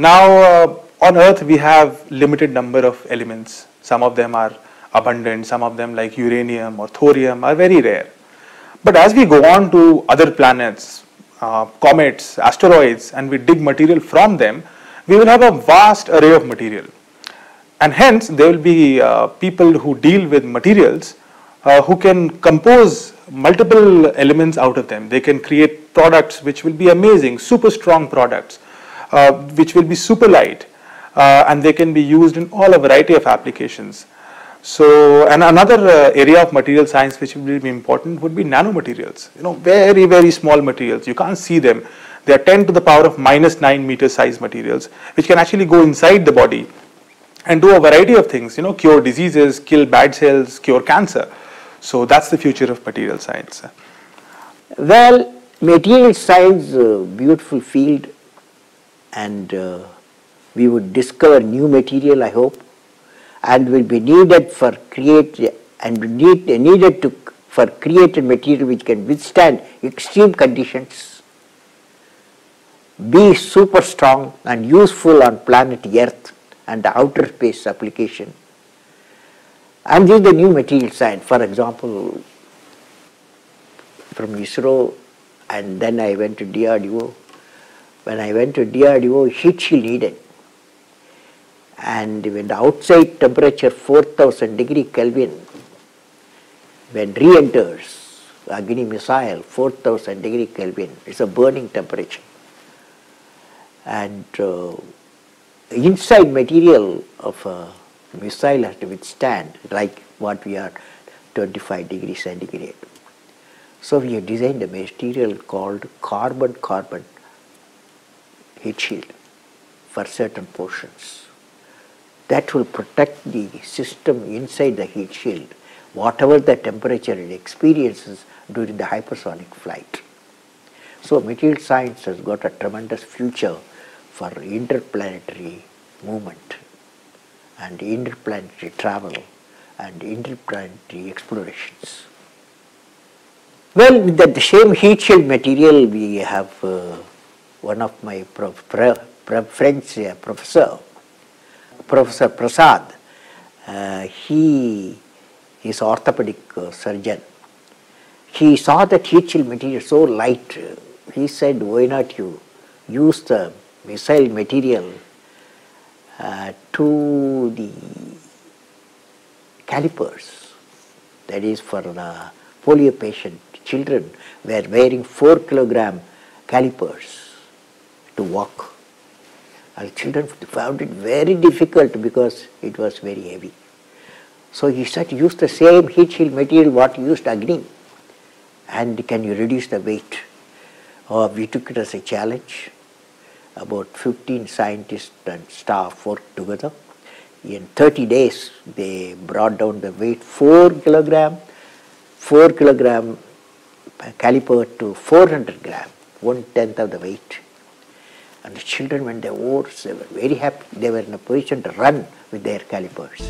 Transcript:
Now, uh, on Earth, we have limited number of elements. Some of them are abundant, some of them like uranium or thorium are very rare. But as we go on to other planets, uh, comets, asteroids, and we dig material from them, we will have a vast array of material. And hence, there will be uh, people who deal with materials uh, who can compose multiple elements out of them. They can create products which will be amazing, super strong products, which will be super light, uh, and they can be used in all a variety of applications. So, and another uh, area of material science which will be important would be nanomaterials. You know, very, very small materials. You can't see them. They are 10 to the power of minus 9 meter size materials, which can actually go inside the body and do a variety of things, you know, cure diseases, kill bad cells, cure cancer. So that's the future of material science. Well, material science, uh, beautiful field, and uh, we would discover new material, I hope, and will be needed for create and need, needed to for created material which can withstand extreme conditions, be super strong and useful on planet Earth and the outer space application. And this is the new material science. For example, from ISRO, and then I went to DRDO. When I went to DRDO, heat shield needed. And when the outside temperature 4000 degree Kelvin, when re-enters Agni missile 4000 degree Kelvin, it's a burning temperature. And uh, inside material of a missile has to withstand like what we are 25 degree centigrade. So we have designed a material called carbon-carbon heat shield for certain portions. That will protect the system inside the heat shield, whatever the temperature it experiences during the hypersonic flight. So material science has got a tremendous future for interplanetary movement and interplanetary travel and interplanetary explorations. Well, with the same heat shield material, we have uh, one of my prof, friends, uh, professor, Professor Prasad. Uh, he is orthopedic uh, surgeon. He saw that heat shield material so light. He said, why not you use the missile material uh, to the calipers, that is for the polio patient children were wearing 4 kilogram calipers to walk. And children found it very difficult because it was very heavy. So he said use the same heat shield material what used Agni and can you reduce the weight. Oh, we took it as a challenge about 15 scientists and staff worked together. In 30 days, they brought down the weight 4 kilogram, 4 kilogram caliper to 400 gram, one tenth of the weight. And the children, when they wore, they were very happy. They were in a position to run with their calipers.